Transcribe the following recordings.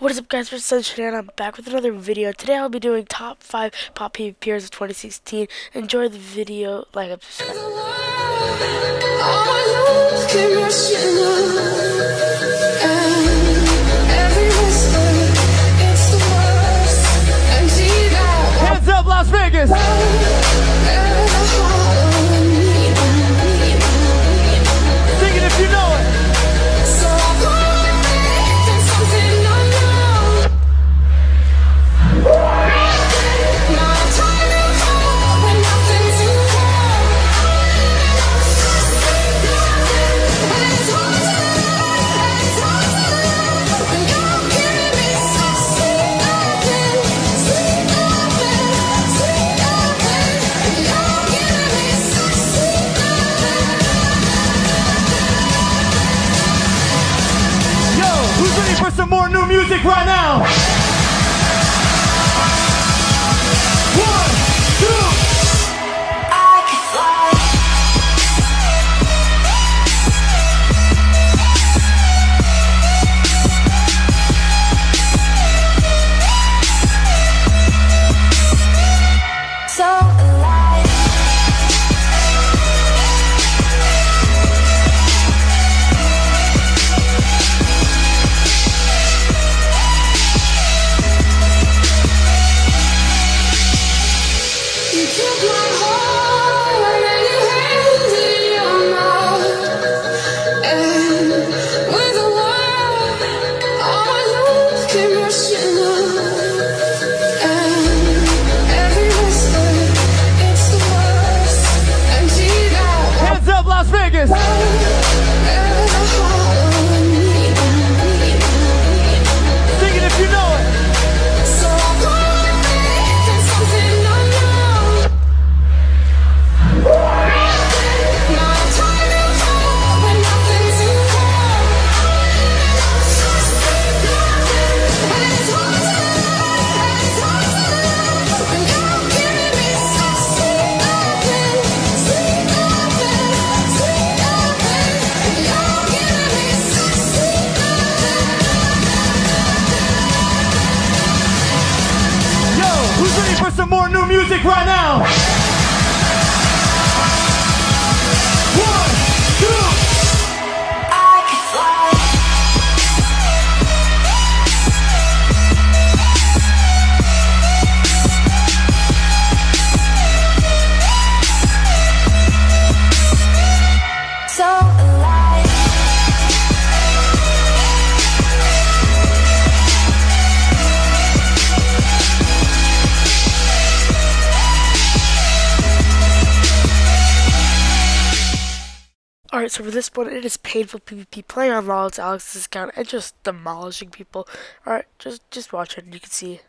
What is up guys, it's Sunshine and I'm back with another video. Today I'll be doing top 5 pot PvPers of 2016. Enjoy the video, like, subscribe. ready for some more new music right now. new music right now. Alright, so for this one, it is painful PvP, playing on lolitsalex's account, and just demolishing people. Alright, just, just watch it, and you can see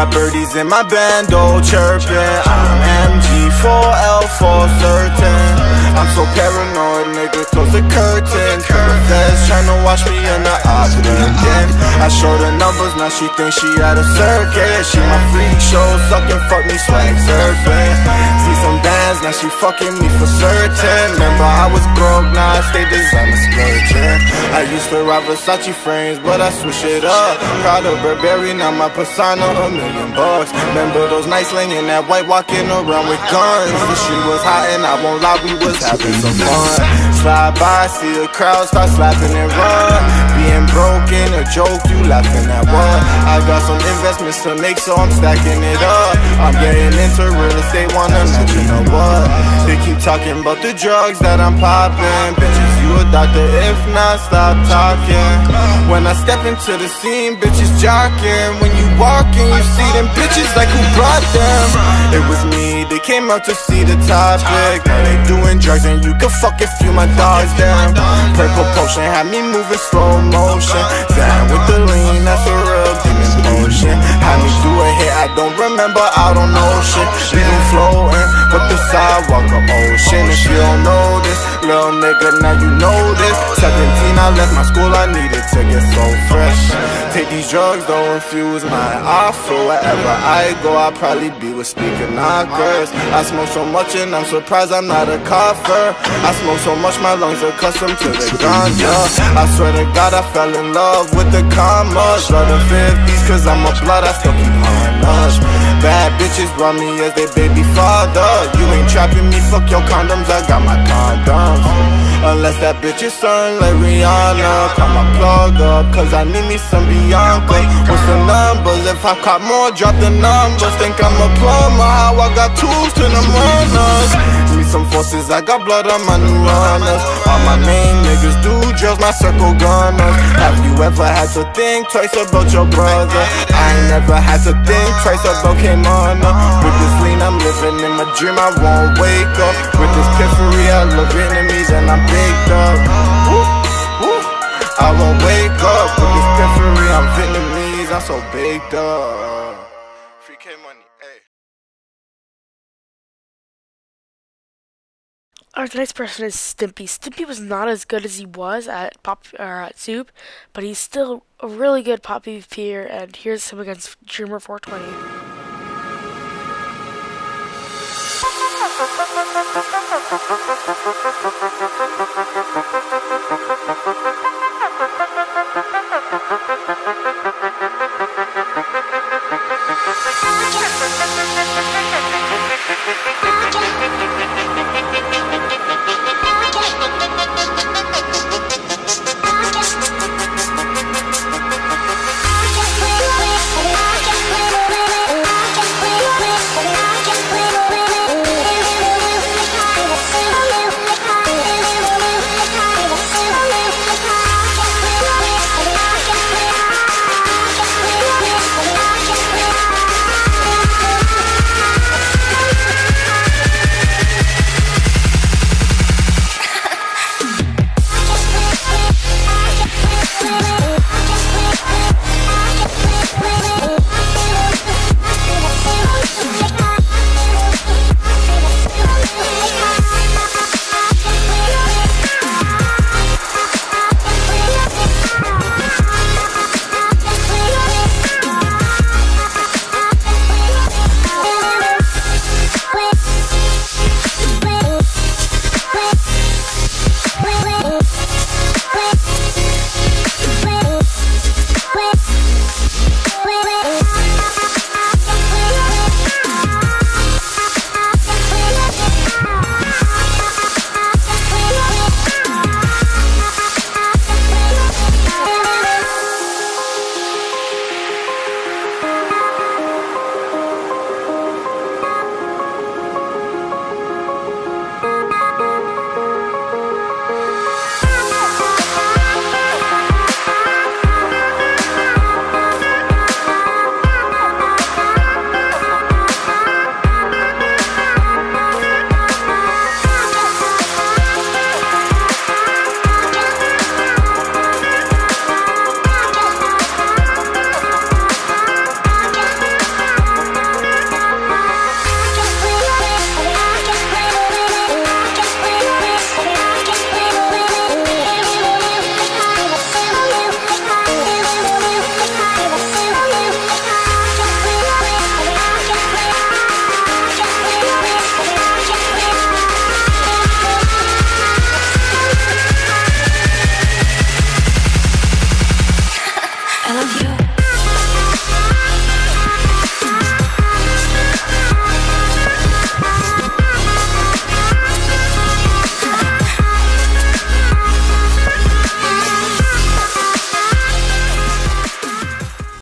got birdies in my bando chirping. I'm MG4L for certain. I'm so paranoid, nigga, close the curtain. Feds tryna watch me in the again. I show the numbers, now she thinks she at a circuit. She my freak show, sucking, fuck me, swag surfing. Bands, now she fucking me for certain. Remember, I was broke, now I stay designer splurging. I used to rock Versace frames, but I switch it up. Of Burberry, now my persona a million bucks. Remember those nights laying that white walking around with guns. The street was hot and I won't lie, we was having some fun. Slide by, see the crowd, start slapping and run. Being broken, a joke, you laughing at what? I got some investments to make, so I'm stacking it up. I'm getting into real estate, wanna know you know what? They keep talking about the drugs that I'm popping. Bitches, you a doctor, if not, stop talking. When I step into the scene, bitches jocking. When you walking, you see them bitches like who brought them. It was me, they came out to see the topic. Now they doing drugs and you can fuck if you my dogs down. Purple potion had me moving slow motion. Down with the lean, that's I don't remember, I don't know shit. Leave them floating, but the sidewalk of ocean. If you don't know this, little nigga, now you know this. 17, I left my school, I needed to get so fresh. Take these drugs, don't infuse my offer. Wherever I go, I'll probably be with speaker knockers. I smoke so much and I'm surprised I'm not a cougher. I smoke so much, my lungs are accustomed to the ganja. I swear to God, I fell in love with the commas. Love the 50s, cause I'm a blood, I still Bad bitches run me as their baby father. You ain't trapping me, fuck your condoms, I got my condoms. Unless that bitch is son like Rihanna Call my plug up, cause I need me some Bianca What's the numbers? If I caught more, drop the numbers Think I'm a plumber, how I got tools to the Need some forces, I got blood on my new runners. All my main niggas do drills, my circle gunners. Have you ever had to think twice about your brother? I ain't never had to think twice about K-Mana With this lean, I'm living in my dream, I won't wake up. With this piffery, I love enemies and I'm baked up. Woo, woo. I won't wake up. With this piffery, I'm Vietnamese, I'm so baked up The next person is Stimpay. Stimpay was not as good as he was at Pot or at Soup, but he's still a really good Pot PvPer, and here's him against Dreamer 420.